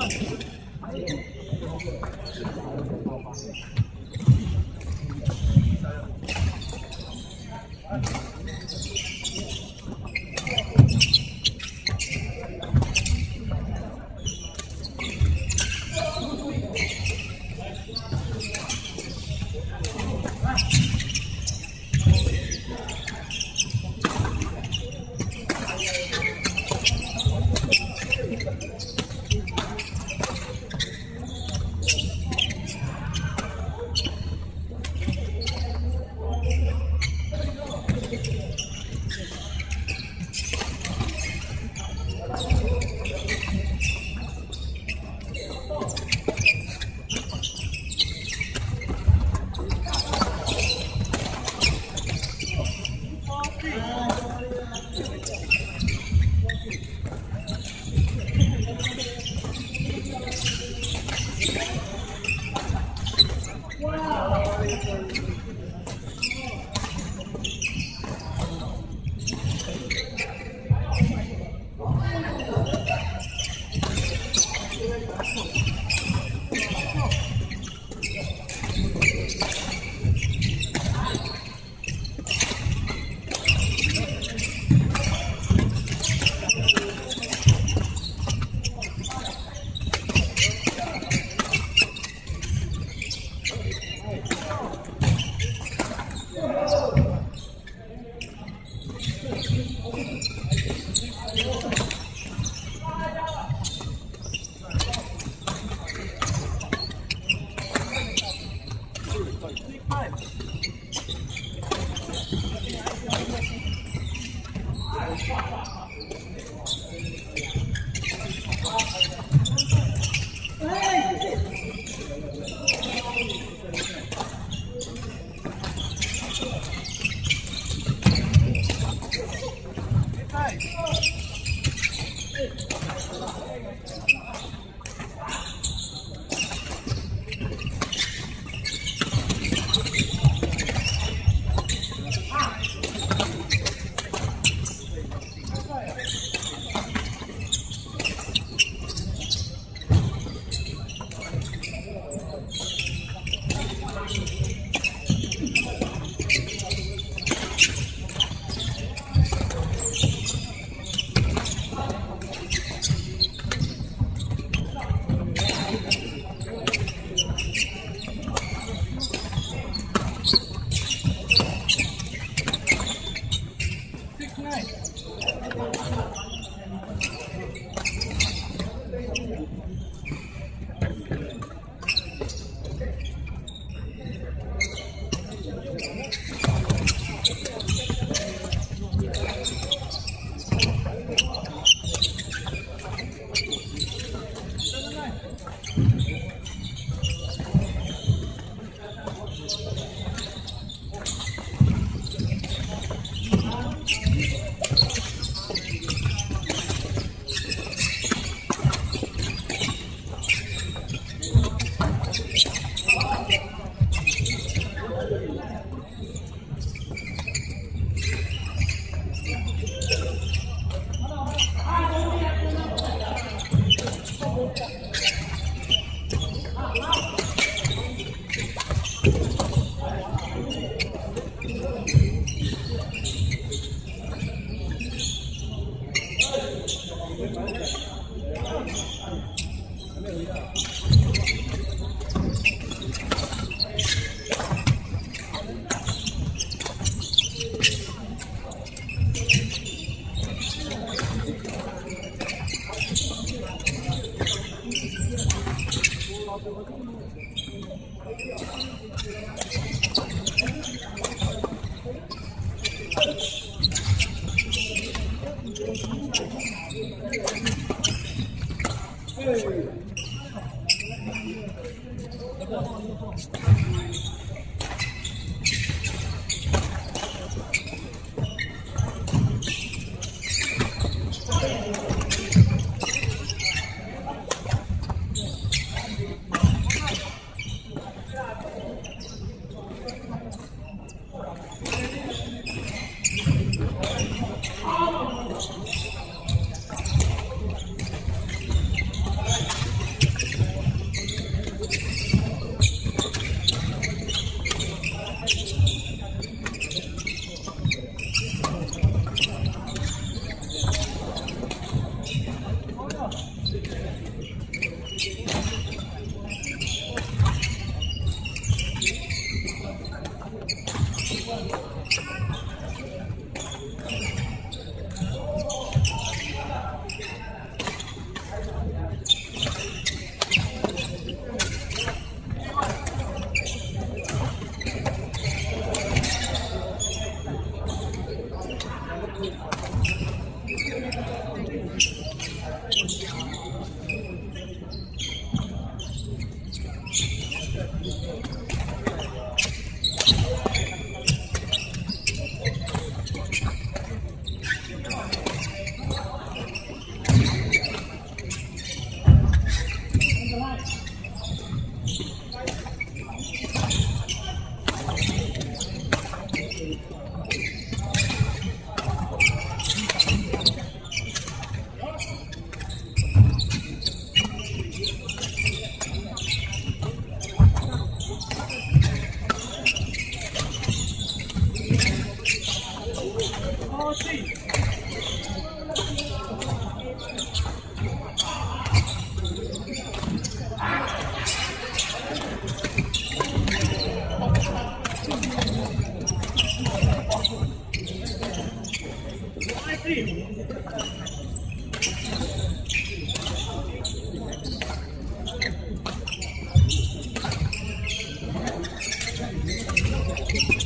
换。すいません。はい。অবশ্যই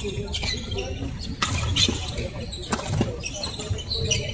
Thank you.